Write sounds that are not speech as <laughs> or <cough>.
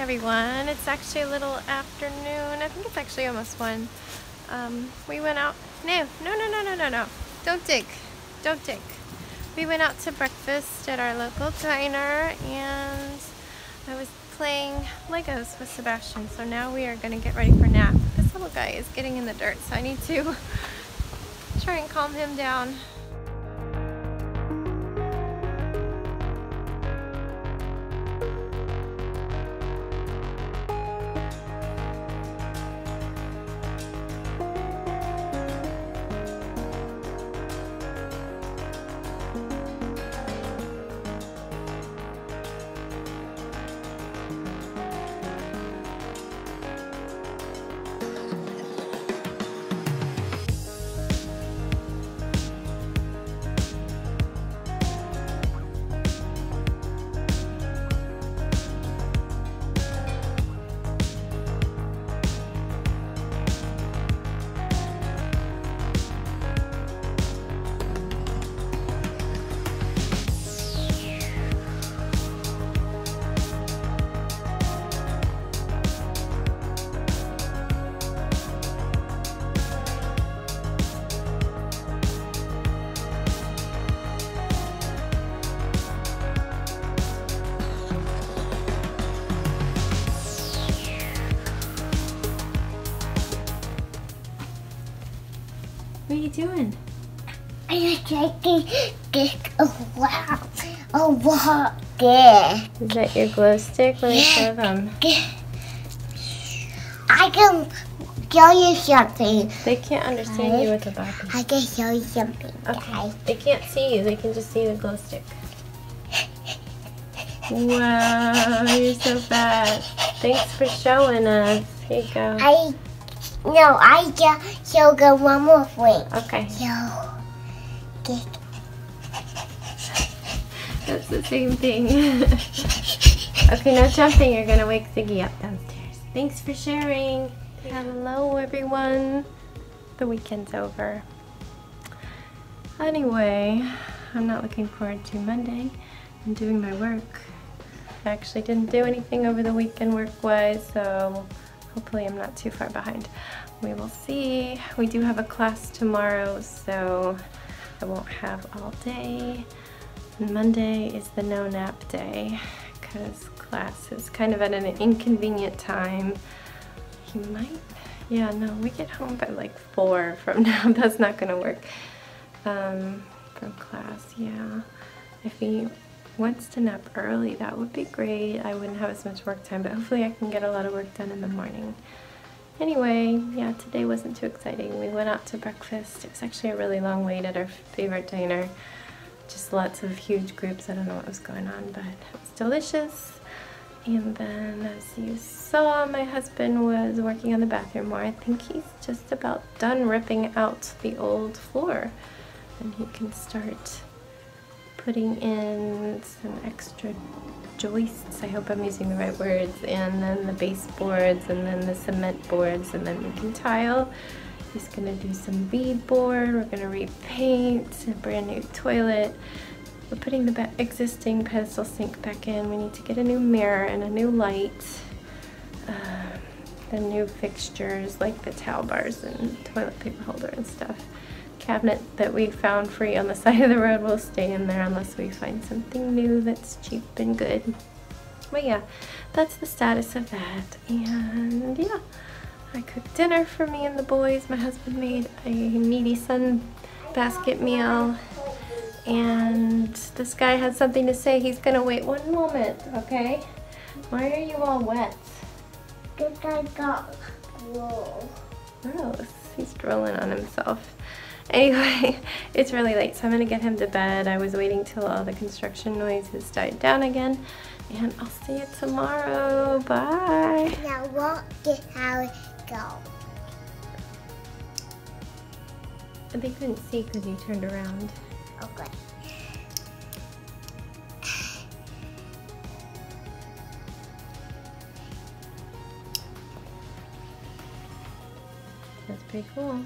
everyone. It's actually a little afternoon. I think it's actually almost one. Um, we went out. No, no, no, no, no, no, no. Don't dig. Don't dig. We went out to breakfast at our local diner and I was playing Legos with Sebastian. So now we are going to get ready for nap. This little guy is getting in the dirt, so I need to <laughs> try and calm him down. You doing? I'm taking a wow, a walker. Is that your glow stick? Let me show them. I can show you something. They can't understand you with the Barbie. I can show you something, Okay. guys. They can't see you. They can just see the glow stick. <laughs> Wow, you're so fast. Thanks for showing us. Here you go. I no, I just show you one more thing. Okay, So, get that's the same thing. <laughs> okay, no jumping. You're gonna wake Ziggy up downstairs. Thanks for sharing. Hello, everyone. The weekend's over. Anyway, I'm not looking forward to Monday. I'm doing my work. I actually didn't do anything over the weekend work-wise, so hopefully I'm not too far behind. We will see. We do have a class tomorrow, so I won't have all day. Monday is the no nap day because class is kind of at an inconvenient time. He might, yeah, no, we get home by like four from <laughs> now. That's not gonna work um, from class, yeah. If he wants to nap early, that would be great. I wouldn't have as much work time, but hopefully I can get a lot of work done in the morning. Anyway, yeah, today wasn't too exciting. We went out to breakfast. It was actually a really long wait at our favorite diner. Just lots of huge groups. I don't know what was going on, but it was delicious. And then, as you saw, my husband was working on the bathroom more. I think he's just about done ripping out the old floor. And he can start putting in some extra joists. I hope I'm using the right words. And then the baseboards, and then the cement boards, and then we can tile. He's gonna do some beadboard. We're gonna repaint a brand new toilet. We're putting the existing pedestal sink back in. We need to get a new mirror and a new light. Uh, the new fixtures like the towel bars and toilet paper holder and stuff. Cabinet that we found free on the <laughs> side of the road will stay in there unless we find something new that's cheap and good. But yeah, that's the status of that. And yeah, I cooked dinner for me and the boys. My husband made a meaty sun basket meal. And this guy has something to say. He's gonna wait one moment, okay? Why are you all wet? get I got wool. Gross. He's drooling on himself. Anyway, <laughs> it's really late, so I'm gonna get him to bed. I was waiting till all the construction noises died down again. And I'll see you tomorrow. Bye. Now walk it how it go. They couldn't see because you turned around. Okay. That's pretty cool.